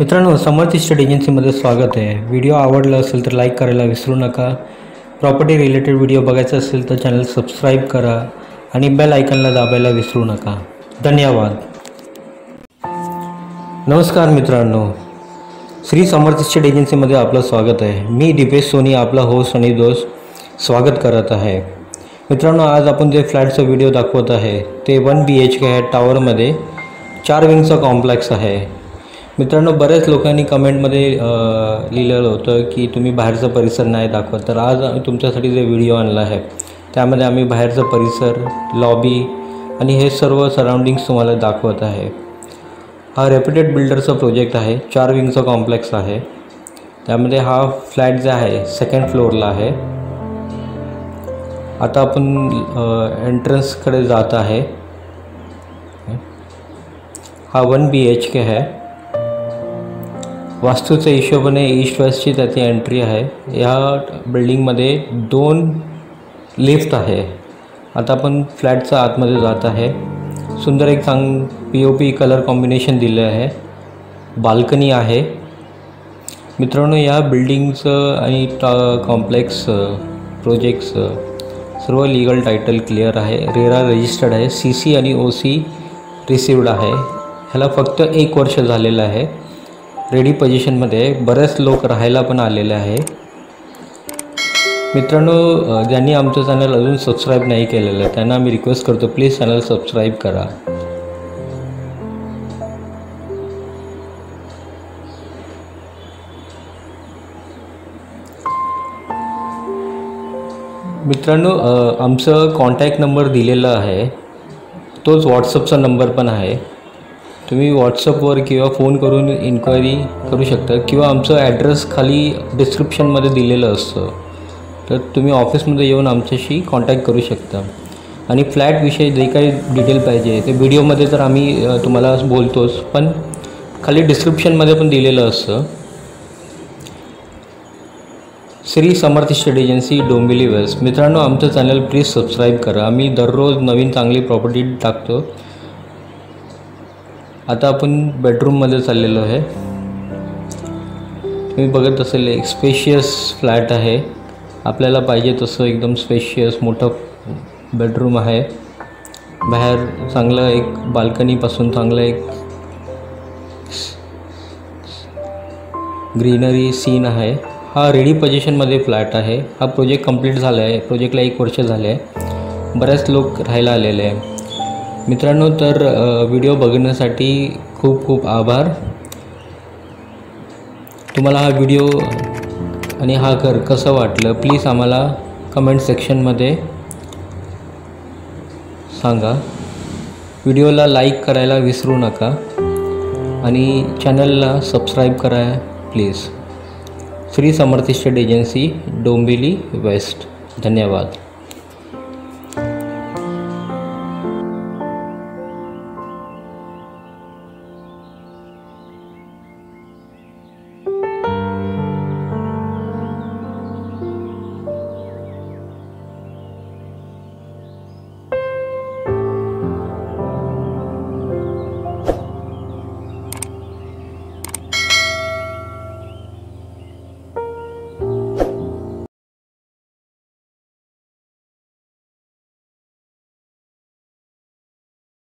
मित्रांनो समर्थ स्टडी एजन्सीमध्ये स्वागत आहे. व्हिडिओ आवडला असेल तर लाईक करायला विसरू नका. प्रॉपर्टी रिलेटेड व्हिडिओ बघायचा असेल तर चॅनल सबस्क्राईब करा आणि बेल आयकनला दाबायला विसरू नका. धन्यवाद. नमस्कार मित्रांनो. श्री समर्थ स्टेट एजन्सीमध्ये आपलं स्वागत आहे. मी दिपेश सोनी आपला होस्ट आणि दोस्त स्वागत करत आहे. मित्रांनो आज आपण जे फ्लॅटचा व्हिडिओ दाखवत आहे ते वन बी एच के आहे टावरमध्ये चार विंगचा कॉम्प्लेक्स आहे. मित्रांनो बऱ्याच लोकांनी कमेंटमध्ये लिहिलेलं होतं की तुम्ही बाहेरचा परिसर नाही दाखवत. तर आज आम्ही तुमच्यासाठी जे व्हिडिओ आणला आहे त्यामध्ये आम्ही बाहेरचा परिसर लॉबी आणि हे सर्व सराउंडिंग्स तुम्हाला दाखवत आहे. हा रेप्युटेड बिल्डरचा प्रोजेक्ट आहे चार विंगचा कॉम्प्लेक्स आहे. त्यामध्ये हा फ्लॅट जे आहे सेकंड फ्लोअरला आहे. आता आपण एंट्रन्सकडे जात आहे. हा वन बी एच के आहे. वास्तूच्या हिशोबाने ईस्ट वेस्टची त्याची एंट्री आहे. या बिल्डिंगमध्ये दोन लिफ्ट आहे. आता आपण फ्लॅटच्या आतमध्ये जात आहे. सुंदर एक चांग P O P colour combination दिलं आहे. बाल्कनी आहे. मित्रांनो या बिल्डिंगचं आणि टॉ कॉम्प्लेक्स प्रोजेक्टचं सर्व लिगल टायटल क्लिअर आहे. रेरा रजिस्टर्ड आहे. सी सी आणि ओ सी रिसिवड आहे. ह्याला फक्त एक वर्ष झालेलं आहे. रेडी पोझिशनमध्ये बरेच लोक राहायला पण आलेले आहे. मित्रांनो ज्यांनी आमचं चॅनल अजून सबस्क्राईब नाही केलेलं आहे त्यांना आम्ही रिक्वेस्ट करतो प्लीज चॅनल सबस्क्राईब करा. मित्रांनो आमचं कॉन्टॅक्ट नंबर दिलेला आहे. तोच व्हॉट्सअपचा नंबर पण आहे. तुम्ही व्हॉट्सअपवर किंवा फोन करून इन्क्वायरी करू शकता किंवा आमचं ॲड्रेस खाली डिस्क्रिप्शनमध्ये दिलेलं असतं. तर तुम्ही ऑफिसमध्ये येऊन आमच्याशी कॉन्टॅक्ट करू शकता. आणि फ्लॅटविषयी जे काही डिटेल पाहिजे ते व्हिडिओमध्ये तर आम्ही तुम्हाला बोलतोच पण खाली डिस्क्रिप्शनमध्ये पण दिलेलं असतं. Shri Samarth estate agency Dombivli west मित्रांनो आमचं चॅनल प्लीज सबस्क्राईब करा. आम्ही दररोज नवीन चांगली प्रॉपर्टी टाकतो. आता आपण बेडरूममध्ये चाललेलो आहे. तुम्ही बघत असेल एक स्पेशियस फ्लॅट आहे. आपल्याला पाहिजे तसं एकदम स्पेशियस मोठं बेडरूम आहे. बाहेर चांगलं एक बाल्कनीपासून चांगलं एक ग्रीनरी सीन आहे. हा रेडी पोझिशनमध्ये फ्लॅट आहे. हा प्रोजेक्ट कंप्लीट झाला आहे प्रोजेक्टला एक वर्ष झाले आहे बऱ्याच लोक राहायला आलेले आहे. मित्रांनो तर व्हिडिओ बघण्यासाठी खूप खूप आभार. तुम्हाला हा व्हिडिओ आणि हा घर कसं वाटलं प्लीज आम्हाला कमेंट सेक्शनमध्ये सांगा. व्हिडिओला लाईक करायला विसरू नका आणि चॅनलला सबस्क्राईब करा please Shri Samarth estate agency Dombivli west. धन्यवाद.